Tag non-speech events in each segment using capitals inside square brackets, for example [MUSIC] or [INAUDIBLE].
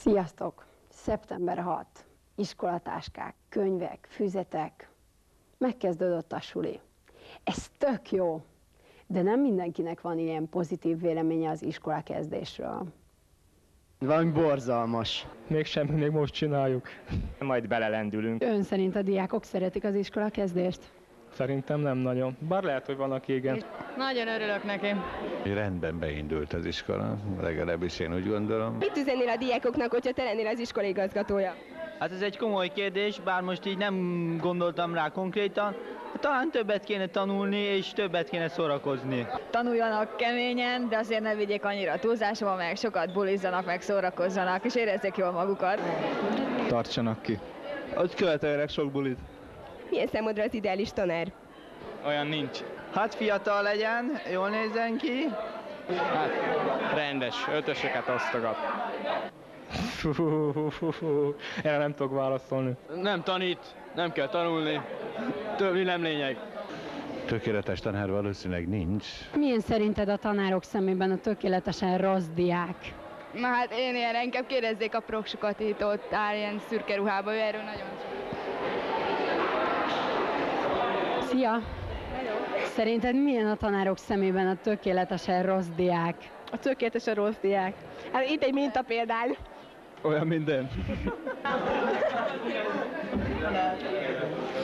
Sziasztok! Szeptember 6. Iskolatáskák, könyvek, füzetek. Megkezdődött a suli. Ez tök jó, de nem mindenkinek van ilyen pozitív véleménye az iskola kezdésről. Valami borzalmas. Még semmi, még most csináljuk. Majd belelendülünk. Ön szerint a diákok szeretik az iskola kezdést? Szerintem nem nagyon. Bár lehet, hogy van, aki igen. Nagyon örülök neki. Rendben beindult az iskola, legalábbis én úgy gondolom. Mit üzennél a diákoknak, hogyha te lennél az iskola igazgatója? Hát ez egy komoly kérdés, bár most így nem gondoltam rá konkrétan. Talán többet kéne tanulni, és többet kéne szórakozni. Tanuljanak keményen, de azért ne vigyék annyira túlzásba, meg sokat bulizzanak, meg szórakozzanak, és érezzék jól magukat. Tartsanak ki. Hogy követeljenek sok bulit. Milyen számodra az ideális tanár? Olyan nincs. Hát fiatal legyen, jól nézzen ki. Hát, rendes, ötöseket osztogat. Erre nem tudok válaszolni. Nem tanít, nem kell tanulni, többi nem lényeg. Tökéletes tanár valószínűleg nincs. Milyen szerinted a tanárok szemében a tökéletesen rossz diák? Na hát én ilyen, inkább kérdezzék a proksukat itt ott áll ilyen szürke ruhába, ő erről nagyon Szia! Szerinted milyen a tanárok szemében a tökéletesen rossz diák? A tökéletesen rossz diák. Hát itt egy minta példány. Olyan minden.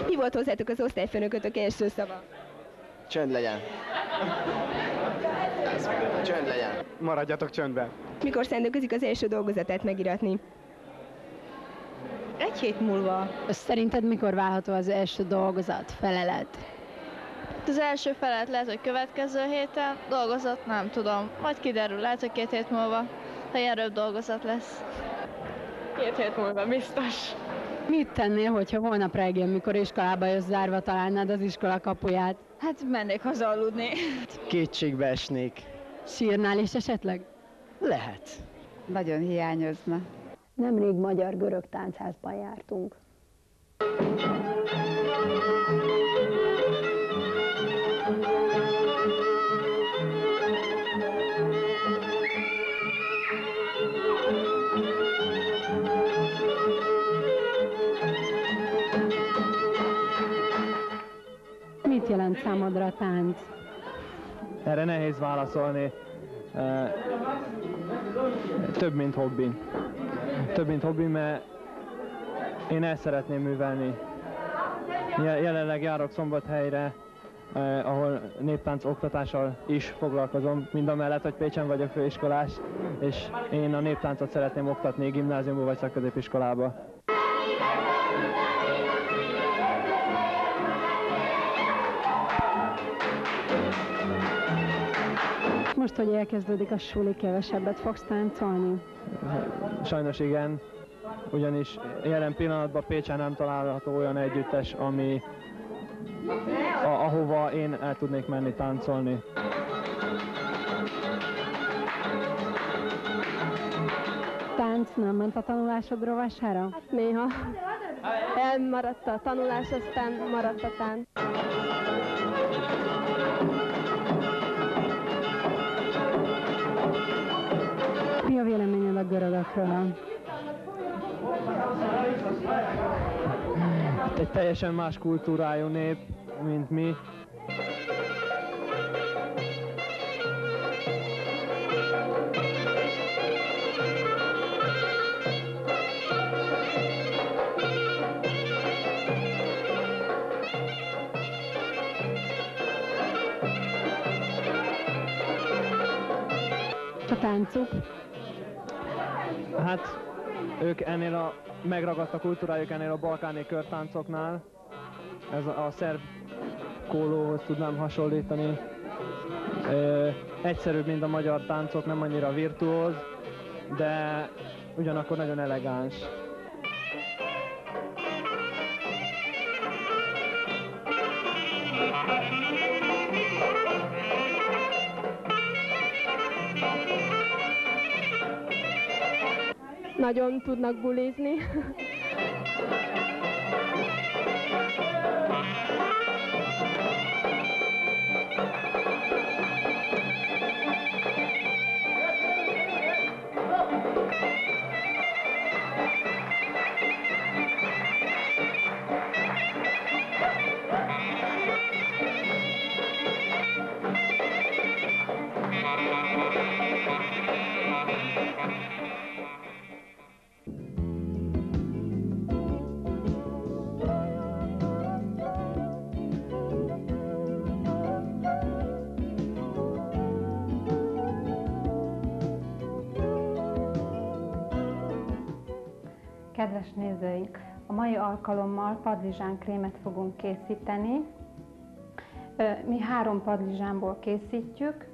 Mi volt hozzátok az osztályfőnökötök első szava? Csönd legyen. Csönd legyen. Maradjatok csöndben. Mikor szándékozik az első dolgozatát megiratni? Egy hét múlva. Szerinted mikor válható az első dolgozat, felelet? Az első felet lehet, hogy következő héten, dolgozat nem tudom. Majd kiderül, lehet, hogy két hét múlva, ha erőbb dolgozat lesz. Két hét múlva, biztos. Mit tennél, hogyha holnap reggel, mikor iskolába jössz, zárva találnád az iskola kapuját? Hát mennék haza aludni. Kétségbe esnék. Sírnál is esetleg? Lehet. Nagyon hiányozna. Nemrég magyar-görög táncházban jártunk. Mit jelent számodra a tánc? Erre nehéz válaszolni. Több, mint hobbi. Több, mint hobbi, mert én el szeretném művelni. Je- Jelenleg járok Szombathelyre, eh, ahol néptánc oktatással is foglalkozom, mind a mellett, hogy Pécsen vagyok főiskolás, és én a néptáncot szeretném oktatni gimnáziumba vagy szakközépiskolába. Most, hogy elkezdődik a suli, kevesebbet fogsz táncolni? Sajnos igen, ugyanis jelen pillanatban Pécsen nem található olyan együttes, ami a, ahova én el tudnék menni táncolni. Tánc nem ment a tanulásod rovására? Hát néha. Elmaradt a tanulás, aztán maradt a tánc. Mi a véleményed a görögökről? Egy teljesen más kultúrájú nép, mint mi. A táncuk? Hát ők ennél a megragadt a kultúrájuk ennél a balkáni körtáncoknál. Ez a, a szerb kólóhoz tudnám hasonlítani. Ö, egyszerűbb, mint a magyar táncok, nem annyira virtuóz, de ugyanakkor nagyon elegáns. Nagyon tudnak bulizni. Nézőink, a mai alkalommal padlizsán krémet fogunk készíteni. Mi három padlizsánból készítjük,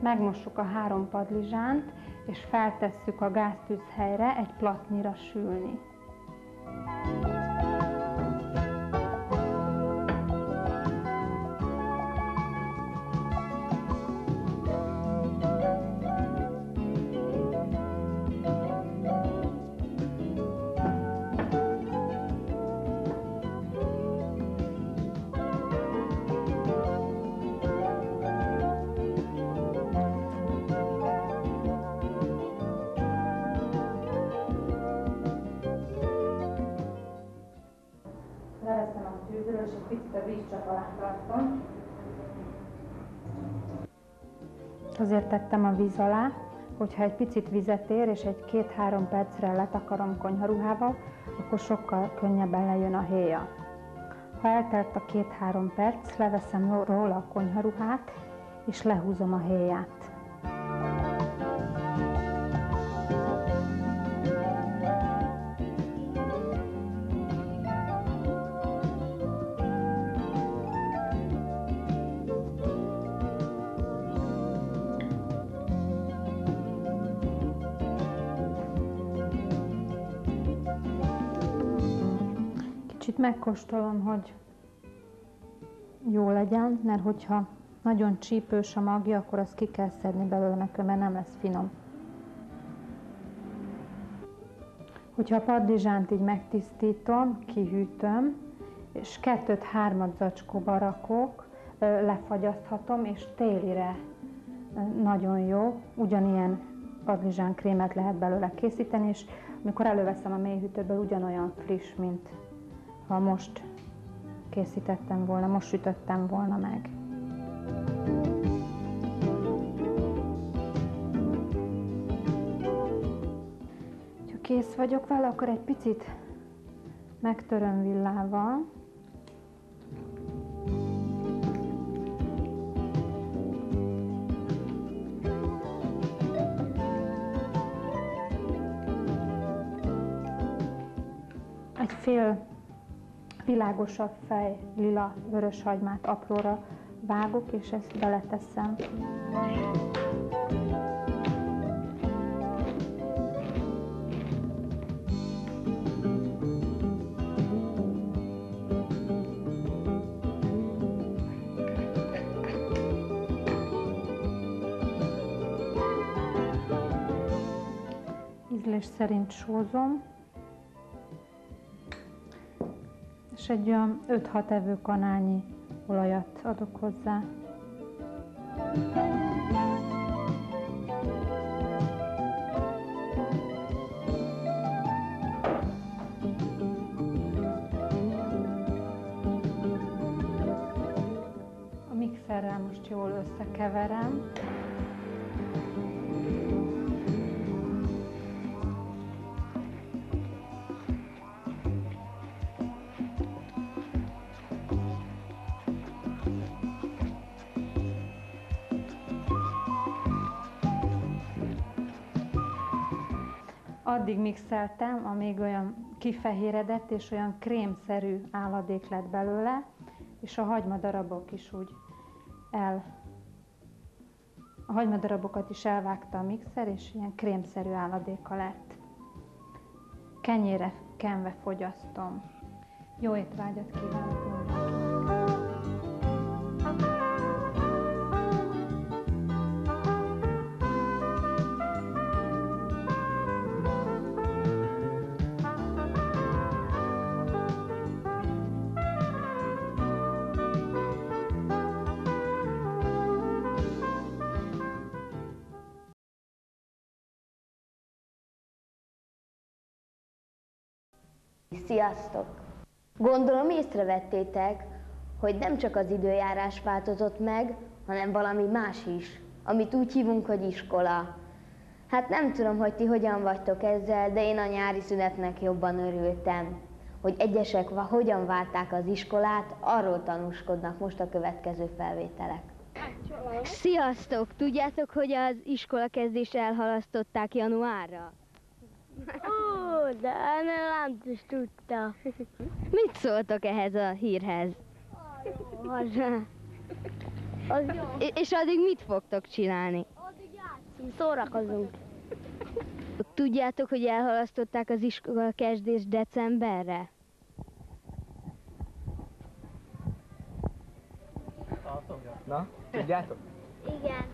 megmossuk a három padlizsánt, és feltesszük a gáztűzhelyre egy platnyira sülni. Vízcsap alá tartom. Azért tettem a víz alá, hogyha egy picit vizet ér, és egy két-három percre letakarom konyharuhával, akkor sokkal könnyebben lejön a héja. Ha eltelt a két-három perc, leveszem róla a konyharuhát, és lehúzom a héját. Megkóstolom, hogy jó legyen, mert hogyha nagyon csípős a magja, akkor azt ki kell szedni belőle, mert nem lesz finom. Hogyha a padlizsánt így megtisztítom, kihűtöm, és kettőt-hármat zacskóba rakok, lefagyaszthatom, és télire nagyon jó. Ugyanilyen padlizsán krémet lehet belőle készíteni, és amikor előveszem a mélyhűtőből, ugyanolyan friss, mint ha most készítettem volna, most sütöttem volna meg. Ha kész vagyok vele, akkor egy picit megtöröm villával. Egy fél világosabb fej lila vörös hagymát apróra vágok, és ezt beleteszem. Ízlés szerint sózom. Egy olyan 5-6 evőkanálnyi olajat adok hozzá. A mixerrel most jól összekeverem. Addig mixeltem, amíg olyan kifehéredett és olyan krémszerű álladék lett belőle, és a hagymadarabok is úgy el... A hagymadarabokat is elvágta a mixer, és ilyen krémszerű álladéka lett. Kenyére kenve fogyasztom. Jó étvágyat kívánok Sziasztok! Gondolom észrevettétek, hogy nem csak az időjárás változott meg, hanem valami más is, amit úgy hívunk, hogy iskola. Hát nem tudom, hogy ti hogyan vagytok ezzel, de én a nyári szünetnek jobban örültem. Hogy egyesek hogyan várták az iskolát, arról tanúskodnak most a következő felvételek. Sziasztok! Tudjátok, hogy az iskola kezdést elhalasztották januárra? De nem is tudta. [LAUGHS] Mit szóltok ehhez a hírhez? Az, az jó. És addig mit fogtok csinálni? Szórakozunk. Tudjátok, hogy elhalasztották az iskola kezdést decemberre? Na, tudjátok? Igen.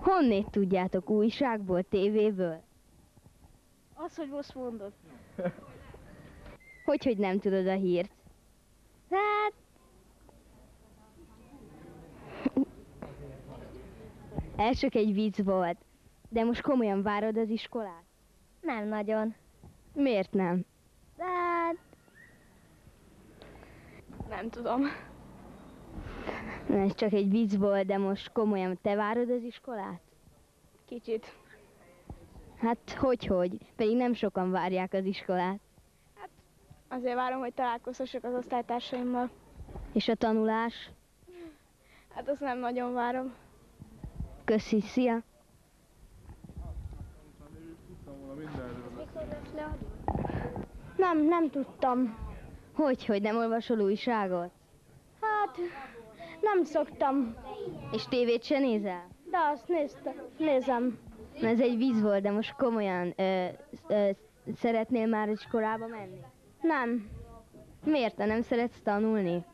Honnét tudjátok? Újságból, tévéből? Az, hogy most mondod. [LAUGHS] Hogy, hogy nem tudod a hírt? Hát, [LAUGHS] Ez csak egy vicc volt. De most komolyan várod az iskolát? nem nagyon. Miért nem? Hát... Nem tudom. Ez csak egy vicc volt, de most komolyan te várod az iskolát? Kicsit. Hát hogy, hogy? Pedig nem sokan várják az iskolát. Azért várom, hogy találkozhassak az osztálytársaimmal. És a tanulás? Hát azt nem nagyon várom. Köszi, szia! Nem, nem tudtam. Hogy, hogy nem olvasol újságot? Hát, nem szoktam. És tévét se nézel? De azt nézte, nézem. Na, ez egy víz volt, de most komolyan ö, ö, szeretnél már iskolába menni? Nem. Miért? Te nem szeretsz tanulni?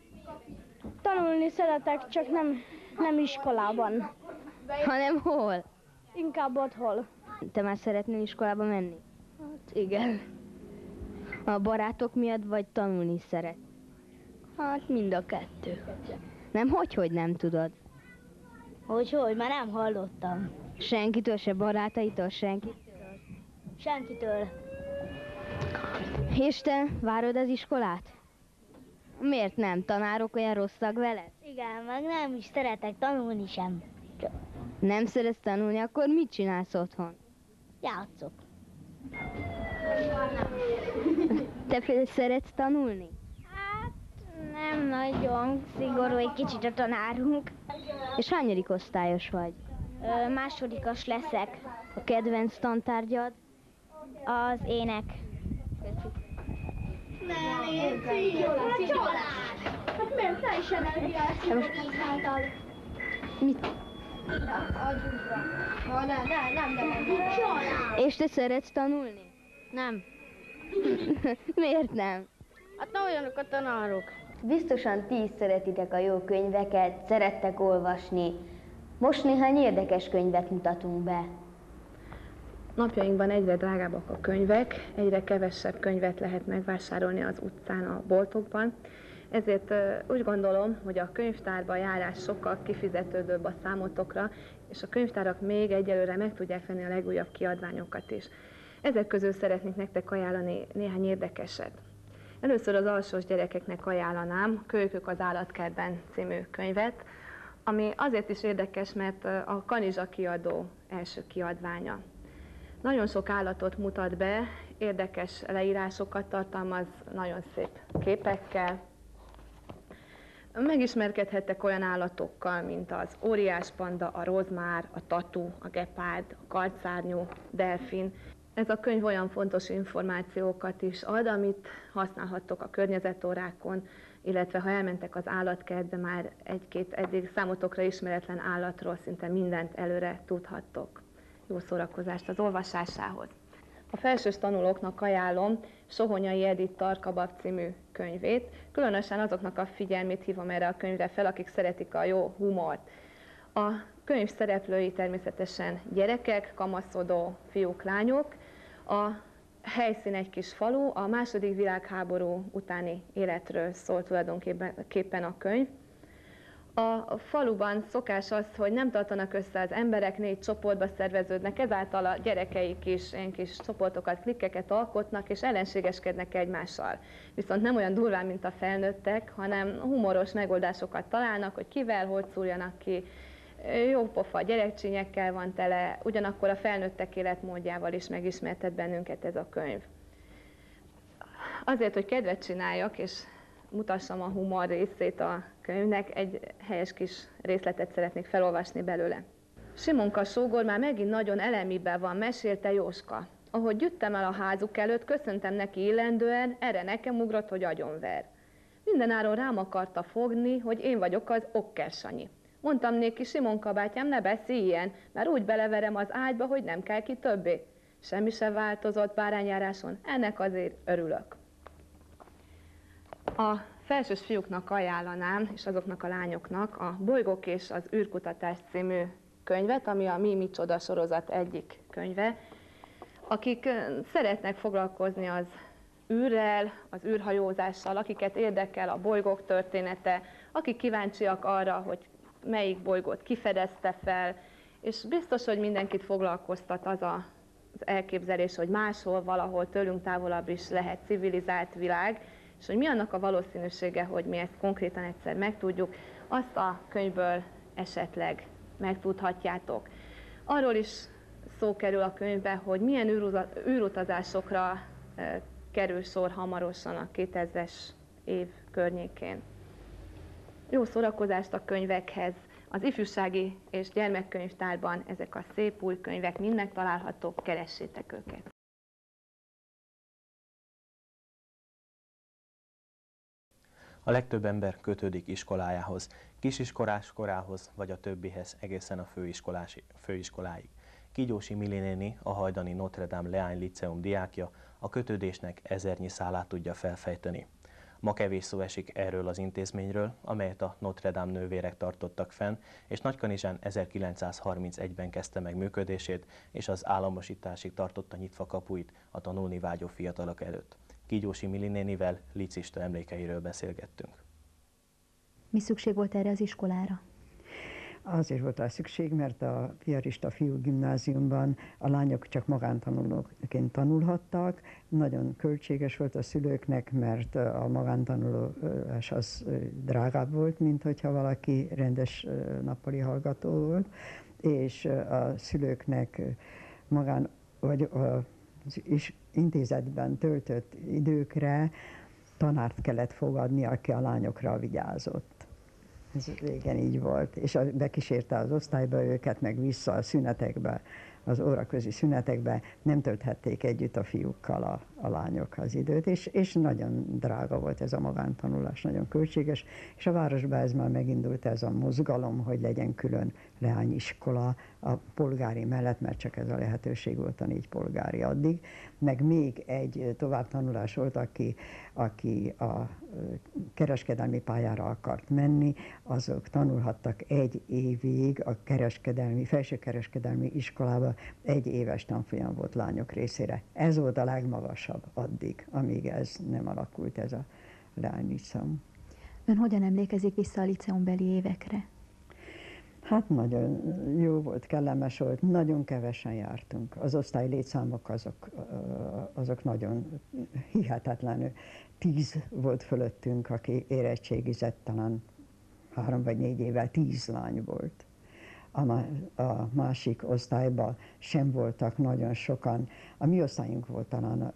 Tanulni szeretek, csak nem, nem iskolában. Hanem hol? Inkább otthon. Te már szeretnél iskolába menni? Hát igen. A barátok miatt vagy tanulni szeret? Hát mind a kettő. Nem, hogy, hogy nem tudod? Hogy, hogy, már nem hallottam. Senkitől, se barátaitól, senki? Senkitől. És te várod az iskolát? Miért nem? Tanárok olyan rosszak veled? Igen, meg nem is szeretek tanulni sem. Nem szeretsz tanulni, akkor mit csinálsz otthon? Játszok. Te szeretsz tanulni? Nem nagyon szigorú egy kicsit a tanárunk. És hányadik osztályos vagy? Ö, másodikos leszek. A kedvenc tantárgyad? Az ének. Hát miért te is Mit? És te szeretsz tanulni? Nem. [LAUGHS] Miért nem? Hát nem olyanok a tanárok. Biztosan ti is szeretitek a jó könyveket, szerettek olvasni. Most néhány érdekes könyvet mutatunk be. Napjainkban egyre drágábbak a könyvek, egyre kevesebb könyvet lehet megvásárolni az utcán, a boltokban. Ezért úgy gondolom, hogy a könyvtárba járás sokkal kifizetődőbb a számotokra, és a könyvtárak még egyelőre meg tudják venni a legújabb kiadványokat is. Ezek közül szeretnék nektek ajánlani néhány érdekeset. Először az alsós gyerekeknek ajánlanám Kölykök az állatkertben című könyvet, ami azért is érdekes, mert a Kanizsa kiadó első kiadványa. Nagyon sok állatot mutat be, érdekes leírásokat tartalmaz, nagyon szép képekkel. Megismerkedhettek olyan állatokkal, mint az óriáspanda, a rozmár, a tatu, a gepárd, a karcárnyú, delfin. Ez a könyv olyan fontos információkat is ad, amit használhattok a környezetórákon, illetve ha elmentek az állatkertbe, már egy-két eddig számotokra ismeretlen állatról szinte mindent előre tudhattok jó szórakozást az olvasásához. A felsős tanulóknak ajánlom Sohonyai Edith Tarkabab című könyvét. Különösen azoknak a figyelmét hívom erre a könyvre fel, akik szeretik a jó humort. A könyv szereplői természetesen gyerekek, kamaszodó fiúk, lányok. A helyszín egy kis falu, a második világháború utáni életről szól tulajdonképpen a könyv. A faluban szokás az, hogy nem tartanak össze az emberek, négy csoportba szerveződnek, ezáltal a gyerekeik is ilyen kis csoportokat, klikkeket alkotnak, és ellenségeskednek egymással. Viszont nem olyan durván, mint a felnőttek, hanem humoros megoldásokat találnak, hogy kivel, hogy szúrjanak ki. Jó pofa gyerekcsínyekkel van tele, ugyanakkor a felnőttek életmódjával is megismertet bennünket ez a könyv. Azért, hogy kedvet csináljak, és mutassam a humor részét a könyvnek, egy helyes kis részletet szeretnék felolvasni belőle. Simonka sógor már megint nagyon elemiben van, mesélte Jóska. Ahogy gyűjtem el a házuk előtt, köszöntem neki illendően, erre nekem ugrott, hogy agyonver. Mindenáron rám akarta fogni, hogy én vagyok az Okker Sanyi. Mondtam néki, Simon kabátyám, ne beszéljen, mert úgy beleverem az ágyba, hogy nem kell ki többé. Semmi se változott bárányjáráson, ennek azért örülök. A felsős fiúknak ajánlanám, és azoknak a lányoknak a Bolygók és az űrkutatás című könyvet, ami a Mi Micsoda sorozat egyik könyve, akik szeretnek foglalkozni az űrrel, az űrhajózással, akiket érdekel a bolygók története, akik kíváncsiak arra, hogy melyik bolygót kifedezte fel, és biztos, hogy mindenkit foglalkoztat az a, az elképzelés, hogy máshol, valahol tőlünk távolabb is lehet civilizált világ, és hogy mi annak a valószínűsége, hogy mi ezt konkrétan egyszer megtudjuk, azt a könyvből esetleg megtudhatjátok. Arról is szó kerül a könyvbe, hogy milyen űrutazásokra kerül sor hamarosan a 2000-es év környékén. Jó szórakozást a könyvekhez! Az ifjúsági és gyermekkönyvtárban ezek a szép új könyvek mind megtalálhatók, keressétek őket! A legtöbb ember kötődik iskolájához, kisiskolás korához vagy a többihez egészen a főiskoláig. Kígyósi Milinéni, a hajdani Notre Dame Leány Liceum diákja a kötődésnek ezernyi szálát tudja felfejteni. Ma kevés szó esik erről az intézményről, amelyet a Notre Dame nővérek tartottak fenn, és Nagykanizsán 1931-ben kezdte meg működését, és az államosításig tartotta nyitva kapuit a tanulni vágyó fiatalok előtt. Kígyósi Milinénivel licista emlékeiről beszélgettünk. Mi szükség volt erre az iskolára? Azért volt rá szükség, mert a Piarista Fiú Gimnáziumban a lányok csak magántanulóként tanulhattak. Nagyon költséges volt a szülőknek, mert a magántanulás az drágább volt, mint hogyha valaki rendes nappali hallgató volt, és a szülőknek magán, vagy az intézetben töltött időkre tanárt kellett fogadni, aki a lányokra vigyázott. Ez régen így volt, és bekísérte az osztályba őket, meg vissza a szünetekbe, az óraközi szünetekbe, nem tölthették együtt a fiúkkal a, a lányok az időt, és, és nagyon drága volt ez a magántanulás, nagyon költséges, és a városban ez már megindult ez a mozgalom, hogy legyen külön leányiskola a polgári mellett, mert csak ez a lehetőség volt a négy polgári addig, meg még egy továbbtanulás volt, aki, aki a kereskedelmi pályára akart menni, azok tanulhattak egy évig a kereskedelmi, felsőkereskedelmi iskolába, egy éves tanfolyam volt lányok részére. Ez volt a legmagasabb addig, amíg ez nem alakult, ez a lányliceum. Ön hogyan emlékezik vissza a liceumbeli évekre? Hát nagyon jó volt, kellemes volt, nagyon kevesen jártunk. Az osztály létszámok azok, azok nagyon hihetetlenül. Tíz volt fölöttünk, aki érettségizett, talán három vagy négy évvel tíz lány volt. A, másik osztályban sem voltak nagyon sokan. A mi osztályunk volt talán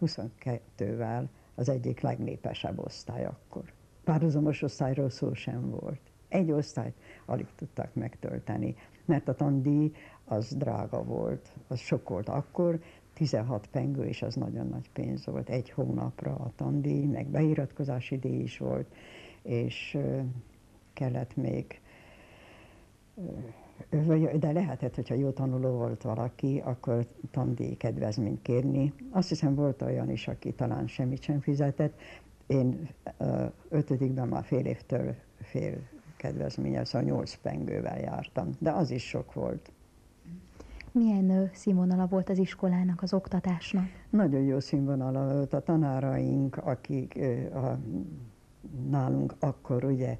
22-vel az egyik legnépesebb osztály akkor. Párhuzamos osztályról szó sem volt. Egy osztályt alig tudtak megtölteni, mert a tandíj az drága volt, az sok volt akkor, 16 pengő, és az nagyon nagy pénz volt, egy hónapra a tandíj, meg beiratkozási díj is volt, és kellett még de lehetett, hogyha jó tanuló volt valaki, akkor tandíj kedvezményt kérni. Azt hiszem volt olyan is, aki talán semmit sem fizetett. Én ötödikben már fél évtől fél kedvezménye, szóval nyolc pengővel jártam, de az is sok volt. Milyen színvonala volt az iskolának, az oktatásnak? Nagyon jó színvonala volt a tanáraink, akik a, nálunk akkor ugye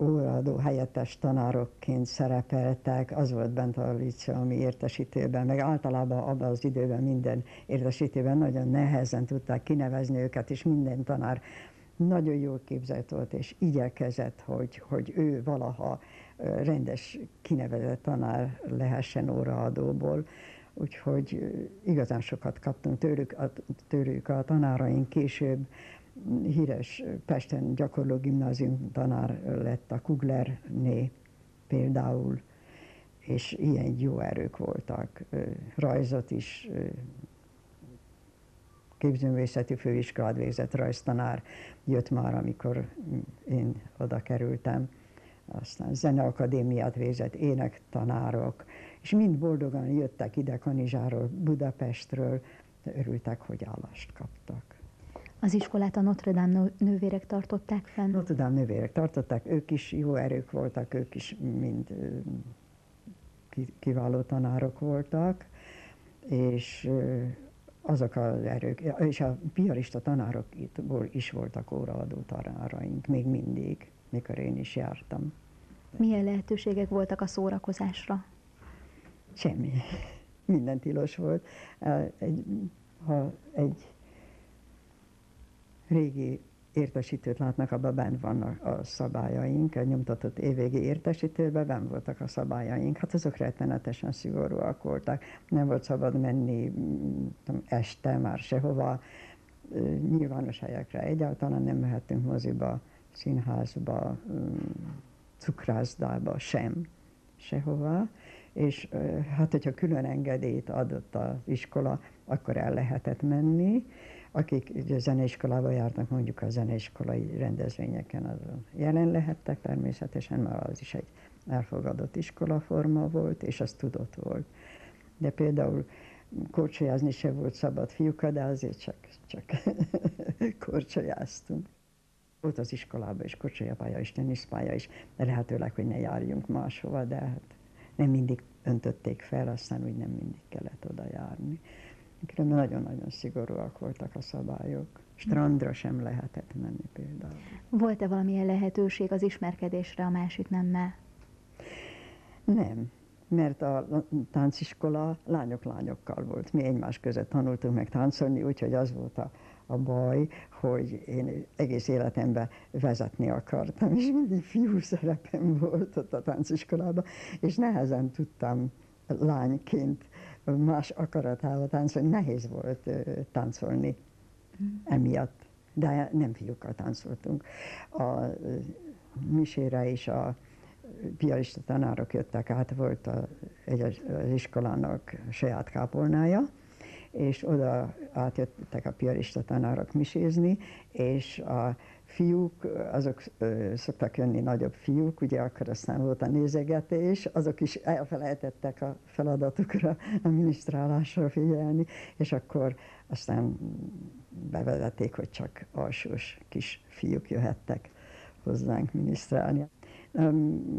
óraadó helyettes tanárokként szerepeltek, az volt bent a ami értesítőben, meg általában abban az időben minden értesítőben nagyon nehezen tudták kinevezni őket, és minden tanár nagyon jól képzelt volt, és igyekezett, hogy, hogy ő valaha rendes kinevezett tanár lehessen óraadóból. Úgyhogy igazán sokat kaptunk tőlük, a, tőlük a tanáraink később. Híres Pesten gyakorló gimnázium tanár lett a Kuglerné például, és ilyen jó erők voltak. Rajzot is képzőművészeti főiskolát végzett rajztanár jött már, amikor én oda kerültem. Aztán zeneakadémiát végzett énektanárok, és mind boldogan jöttek ide Kanizsáról, Budapestről, örültek, hogy állást kaptak. Az iskolát a Notre Dame nővérek tartották fenn? Notre Dame nővérek tartották, ők is jó erők voltak, ők is mind kiváló tanárok voltak, és azok az erők, és a piarista tanárokból is voltak óraadó tanáraink, még mindig, mikor én is jártam. Milyen lehetőségek voltak a szórakozásra? Semmi. Minden tilos volt. Egy, ha egy régi értesítőt látnak, abban bent vannak a szabályaink, a nyomtatott évvégi értesítőben bent voltak a szabályaink. Hát azok rettenetesen szigorúak voltak. Nem volt szabad menni tudom, este már sehova, nyilvános helyekre egyáltalán nem mehetünk moziba, színházba, cukrászdába sem, sehova. És hát, hogyha külön engedélyt adott az iskola, akkor el lehetett menni akik zeneiskolába jártak, mondjuk a zeneiskolai rendezvényeken, azon jelen lehettek természetesen, mert az is egy elfogadott iskolaforma volt, és az tudott volt. De például korcsolyázni se volt szabad fiúkkal, de azért csak, csak [LAUGHS] korcsolyáztunk. Volt az iskolában is korcsolyapálya és teniszpálya is, de lehetőleg, hogy ne járjunk máshova, de hát nem mindig öntötték fel, aztán úgy nem mindig kellett oda járni. Különben nagyon-nagyon szigorúak voltak a szabályok. Strandra sem lehetett menni például. Volt-e valamilyen lehetőség az ismerkedésre a másik nemmel? Nem, mert a tánciskola lányok-lányokkal volt. Mi egymás között tanultunk meg táncolni, úgyhogy az volt a, a baj, hogy én egész életemben vezetni akartam, és mindig fiú szerepem volt ott a tánciskolában, és nehezen tudtam lányként más akaratával táncolni, nehéz volt táncolni mm. emiatt, de nem fiúkkal táncoltunk. A misére is a piarista tanárok jöttek át, volt a, egy az iskolának saját kápolnája, és oda átjöttek a piarista tanárok misézni, és a fiúk, azok szoktak jönni nagyobb fiúk, ugye akkor aztán volt a nézegetés, azok is elfelejtettek a feladatukra, a minisztrálásra figyelni, és akkor aztán bevezették, hogy csak alsós kis fiúk jöhettek hozzánk minisztrálni.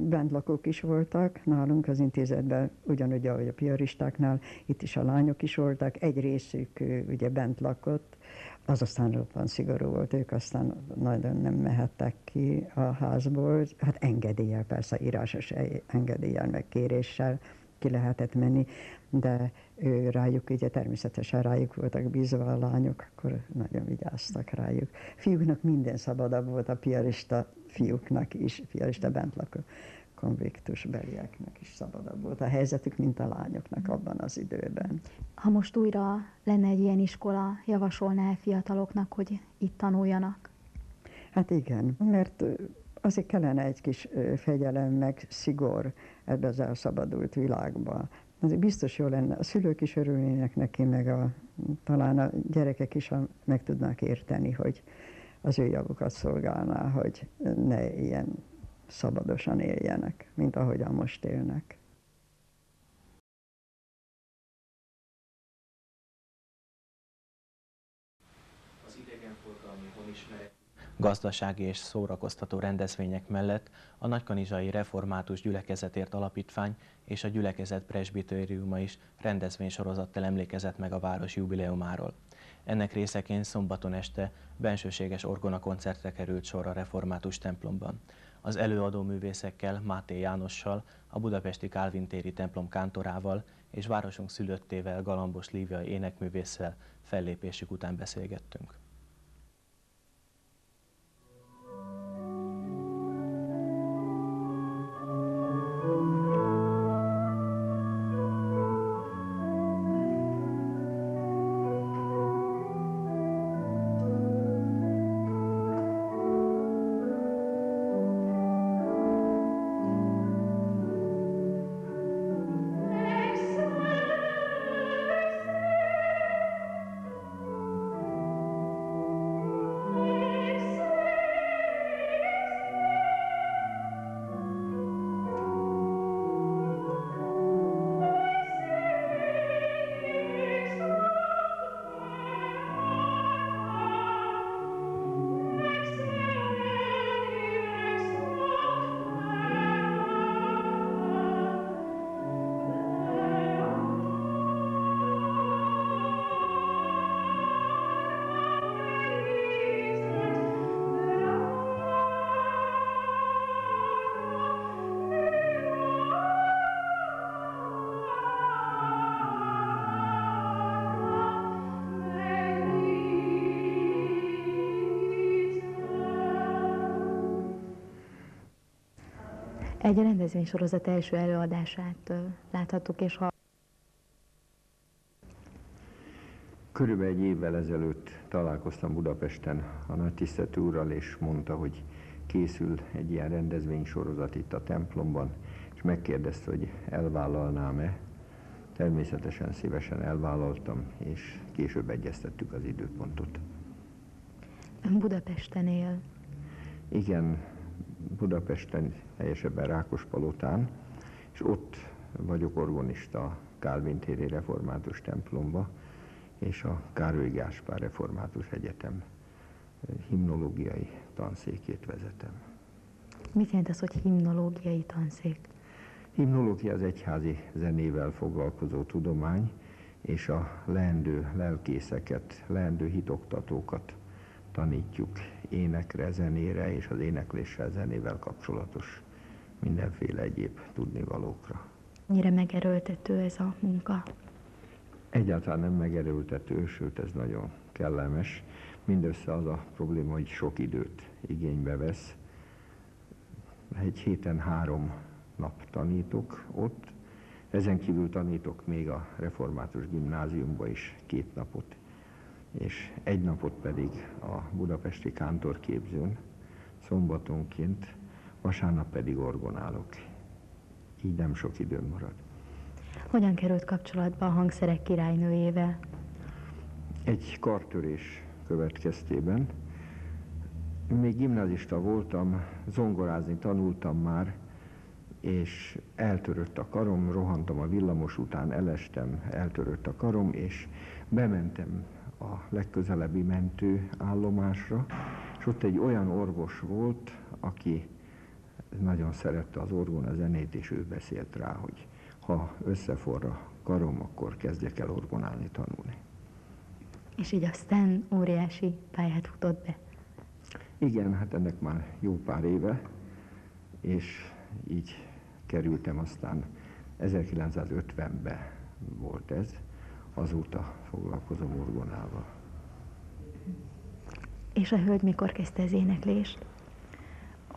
Bentlakók is voltak nálunk az intézetben, ugyanúgy, ahogy a piaristáknál, itt is a lányok is voltak, egy részük ugye bent lakott, az aztán roppant szigorú volt, ők aztán nagyon nem mehettek ki a házból, hát engedéllyel, persze írásos engedéllyel, meg kéréssel ki lehetett menni, de ő rájuk, ugye természetesen rájuk voltak bízva a lányok, akkor nagyon vigyáztak rájuk. Fiúknak minden szabadabb volt a piarista fiúknak is, piarista bentlakó konviktus belieknek is szabadabb volt a helyzetük, mint a lányoknak abban az időben. Ha most újra lenne egy ilyen iskola, javasolná fiataloknak, hogy itt tanuljanak? Hát igen, mert azért kellene egy kis fegyelem, meg szigor ebbe az elszabadult világba. Azért biztos jó lenne, a szülők is örülnének neki, meg a, talán a gyerekek is meg tudnák érteni, hogy az ő javukat szolgálná, hogy ne ilyen szabadosan éljenek, mint ahogyan most élnek. Az idegenforgalmi honismeret gazdasági és szórakoztató rendezvények mellett a Nagykanizsai Református Gyülekezetért Alapítvány és a gyülekezet presbitériuma is rendezvénysorozattal emlékezett meg a város jubileumáról. Ennek részeként szombaton este bensőséges orgona koncertre került sor a református templomban. Az előadó művészekkel, Máté Jánossal, a budapesti Kálvin téri templom kántorával és városunk szülöttével, Galambos Lívia énekművésszel fellépésük után beszélgettünk. Egy rendezvénysorozat első előadását láthattuk, és ha Körülbelül egy évvel ezelőtt találkoztam Budapesten a nagy tisztető úrral, és mondta, hogy készül egy ilyen rendezvénysorozat itt a templomban, és megkérdezte, hogy elvállalnám-e. Természetesen szívesen elvállaltam, és később egyeztettük az időpontot. Budapesten él. Igen, Budapesten, helyesebben Rákospalotán, és ott vagyok orgonista a Kálvin téri református templomba, és a Károly Gáspár Református Egyetem himnológiai tanszékét vezetem. Mit jelent az, hogy himnológiai tanszék? Himnológia az egyházi zenével foglalkozó tudomány, és a leendő lelkészeket, leendő hitoktatókat tanítjuk énekre, zenére és az énekléssel, zenével kapcsolatos mindenféle egyéb tudnivalókra. Mire megerőltető ez a munka? Egyáltalán nem megerőltető, sőt ez nagyon kellemes. Mindössze az a probléma, hogy sok időt igénybe vesz. Egy héten három nap tanítok ott, ezen kívül tanítok még a református gimnáziumba is két napot, és egy napot pedig a budapesti kántorképzőn, szombatonként, vasárnap pedig orgonálok. Így nem sok időm marad. Hogyan került kapcsolatba a hangszerek királynőjével? Egy kartörés következtében. Még gimnazista voltam, zongorázni tanultam már, és eltörött a karom, rohantam a villamos után, elestem, eltörött a karom, és bementem a legközelebbi mentő állomásra, és ott egy olyan orvos volt, aki nagyon szerette az orgona zenét, és ő beszélt rá, hogy ha összeforra a karom, akkor kezdjek el orgonálni, tanulni. És így aztán óriási pályát futott be. Igen, hát ennek már jó pár éve, és így kerültem aztán 1950-ben volt ez, azóta foglalkozom orgonával. És a hölgy mikor kezdte az éneklést?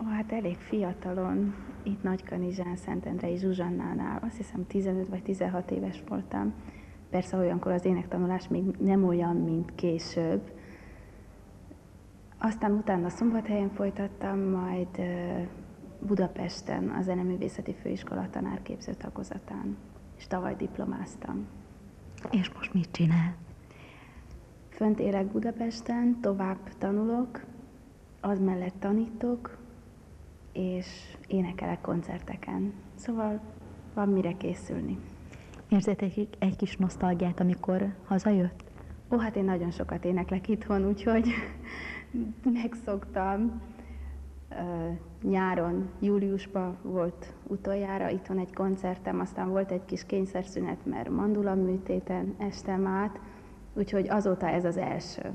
Ó, hát elég fiatalon, itt Nagykanizsán, Szentendrei Zsuzsannánál, azt hiszem 15 vagy 16 éves voltam. Persze olyankor az énektanulás még nem olyan, mint később. Aztán utána Szombathelyen folytattam, majd Budapesten a Zeneművészeti Főiskola tanárképző tagozatán, és tavaly diplomáztam. És most mit csinál? Fönt élek Budapesten, tovább tanulok, az mellett tanítok, és énekelek koncerteken. Szóval van mire készülni. Érzett egy, egy kis nosztalgiát, amikor hazajött? Ó, hát én nagyon sokat éneklek itthon, úgyhogy [LAUGHS] megszoktam. Uh, nyáron, júliusban volt utoljára itthon egy koncertem, aztán volt egy kis kényszerszünet, mert mandula műtéten estem át, úgyhogy azóta ez az első,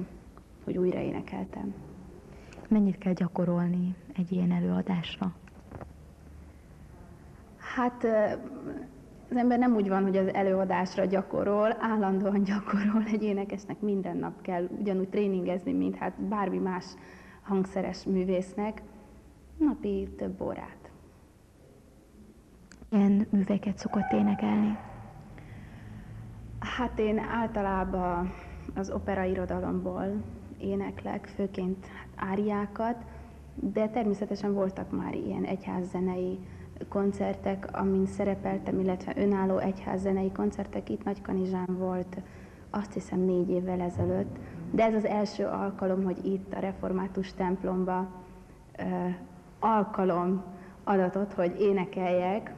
hogy újra énekeltem. Mennyit kell gyakorolni egy ilyen előadásra? Hát az ember nem úgy van, hogy az előadásra gyakorol, állandóan gyakorol, egy énekesnek minden nap kell ugyanúgy tréningezni, mint hát bármi más hangszeres művésznek, napi több órát. Milyen műveket szokott énekelni? Hát én általában az opera irodalomból éneklek, főként áriákat, de természetesen voltak már ilyen egyházzenei koncertek, amin szerepeltem, illetve önálló egyházzenei koncertek itt Nagykanizsán volt, azt hiszem négy évvel ezelőtt, de ez az első alkalom, hogy itt a református templomba alkalom adatot, hogy énekeljek.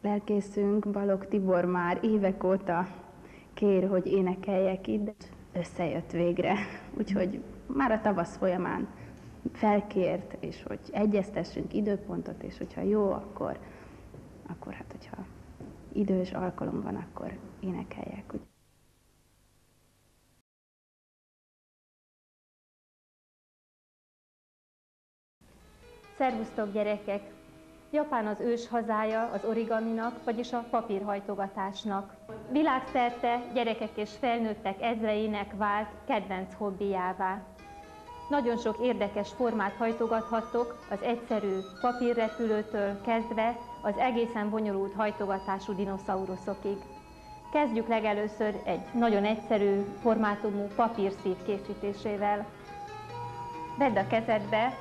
Lelkészünk Balog Tibor már évek óta kér, hogy énekeljek itt, de összejött végre. Úgyhogy már a tavasz folyamán felkért, és hogy egyeztessünk időpontot, és hogyha jó, akkor, akkor hát, hogyha idős alkalom van, akkor énekeljek. Úgy. Szervusztok gyerekek! Japán az ős hazája az origaminak, vagyis a papírhajtogatásnak. Világszerte gyerekek és felnőttek ezreinek vált kedvenc hobbijává. Nagyon sok érdekes formát hajtogathattok, az egyszerű papírrepülőtől kezdve az egészen bonyolult hajtogatású dinoszauruszokig. Kezdjük legelőször egy nagyon egyszerű formátumú papírszív készítésével. Vedd a kezedbe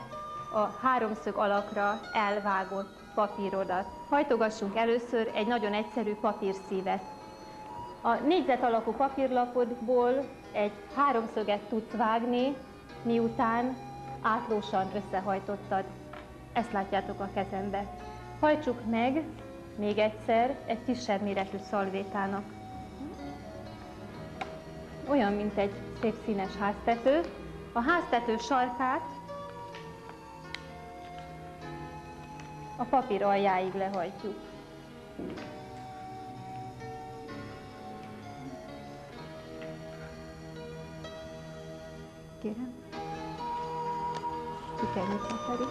a háromszög alakra elvágott papírodat. Hajtogassunk először egy nagyon egyszerű papírszívet. A négyzet alakú papírlapodból egy háromszöget tudsz vágni, miután átlósan összehajtottad. Ezt látjátok a kezembe. Hajtsuk meg még egyszer egy kisebb méretű szalvétának. Olyan, mint egy szép színes háztető. A háztető sarkát a papír aljáig lehajtjuk. Kérem. Ki kell nyitni felé.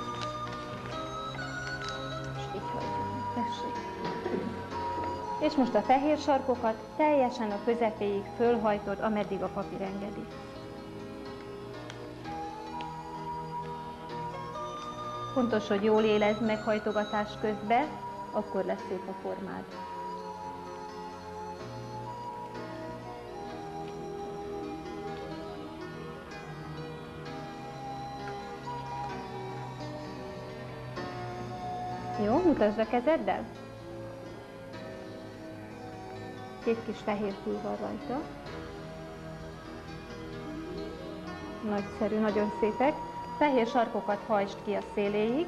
És így hajtjuk. És most a fehér sarkokat teljesen a közepéig fölhajtod, ameddig a papír engedi. Fontos, hogy jól élezd meg hajtogatás közben, akkor lesz szép a formád. Jó, mutasd a kezeddel. Két kis fehér túl van rajta. Nagyszerű, nagyon szépek. Fehér sarkokat hajtsd ki a széléig.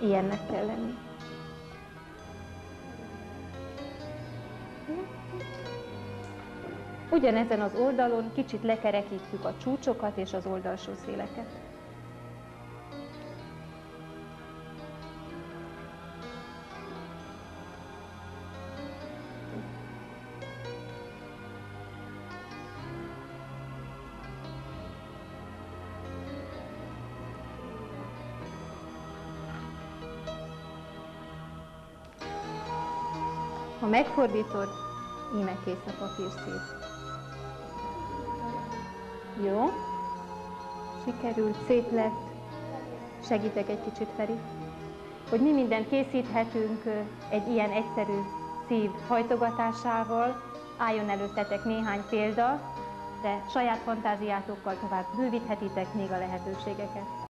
Ilyennek kell lenni. Ugyanezen az oldalon kicsit lekerekítjük a csúcsokat és az oldalsó széleket. Ha megfordítod, íme kész a papírszív. Jó. Sikerült, szép lett. Segítek egy kicsit, Feri. Hogy mi mindent készíthetünk egy ilyen egyszerű szív hajtogatásával, álljon előttetek néhány példa, de saját fantáziátokkal tovább bővíthetitek még a lehetőségeket.